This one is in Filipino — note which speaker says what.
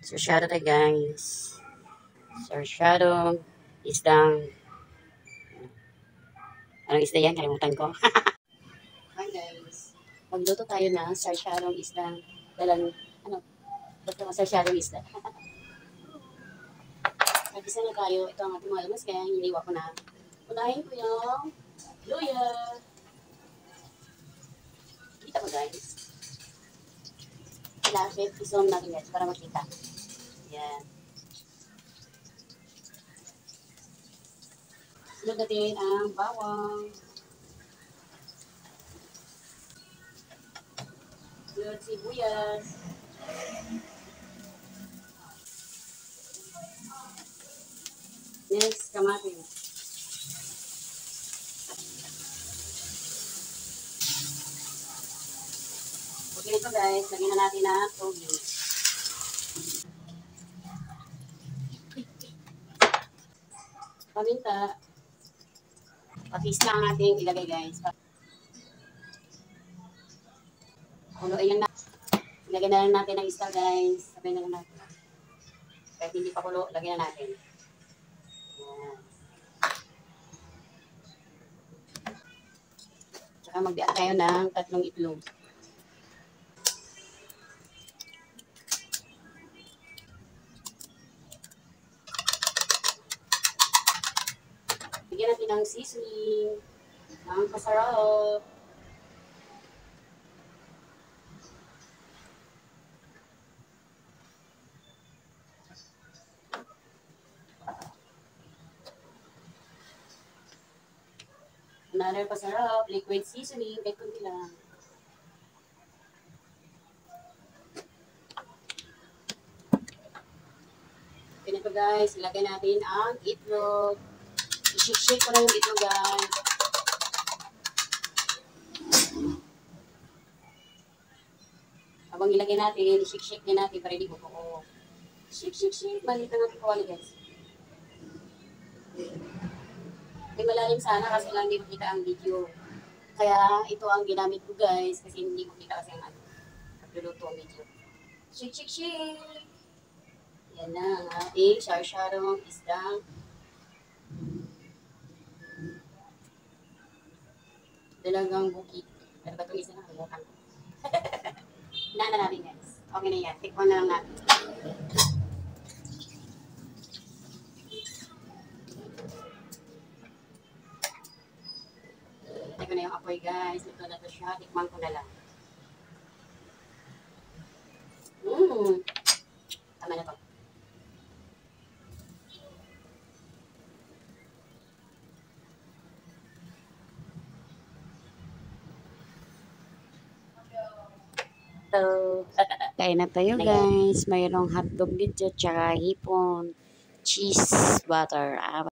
Speaker 1: Sarsyado tayo guys. Sarsyado isdang anong isda yan? Kalimutan ko. Hi guys. Magluto tayo na sarsyadong isdang dalang ano ba't naman sarsyadong isda? Nagisa na tayo. Ito ang ating mga lamas kaya hiniwa ko na. Unahin ko yung luya. Kita mo guys. Lapit, natin guys para makita. Yan. Sunod natin ang bawang. Sunod sibuyas. Next, kamatis. Okay ito guys, lagyan na natin ng tubig. Paminta. Patis lang natin ilagay guys. Kuloyin lang na. Ilagyan na lang natin ng isda guys. Sabay na lang natin. Kahit hindi pa kulo, lagyan na natin. Yan. Tsaka magbiak tayo ng tatlong itlog. Bigyan natin ng seasoning, ng pasarap. Another pasarap, liquid seasoning, kahit kunti lang. Ganito guys, ilagay natin ang itlog. I-shake ko na yung itlog guys. Habang ilagay natin, i-shake-shake din natin para hindi bubuo. Shake, shake, shake. Maliit na natin kawali guys. May malalim sana kasi lang hindi makita ang video. Kaya ito ang ginamit ko guys kasi hindi ko kita kasi ang ano. Nagluluto ang video. Shake, shake, shake. Yan na ang ating shar-sharong isdang dalagang bukit. Ano ba itong na? Kalimutan ko. Nana natin guys. Okay na yan. Tikman na lang natin. Ko na yung apoy guys. Ito na to siya. Tikman ko na lang. Mmm. Tama na to. So, kain na tayo guys. Mayroong hotdog dito, tsaka hipon, cheese, butter. Ah,